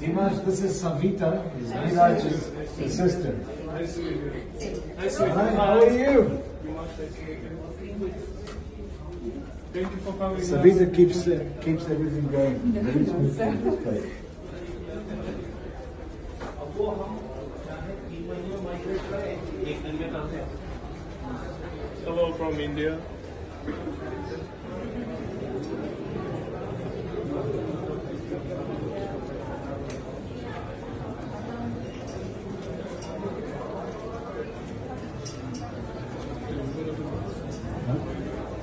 Dimash, this is Savita, is Neeraj's assistant. Nice to meet you. Hi, how are you? Thank you for coming. Savita keeps uh, keeps everything going. Hello from India.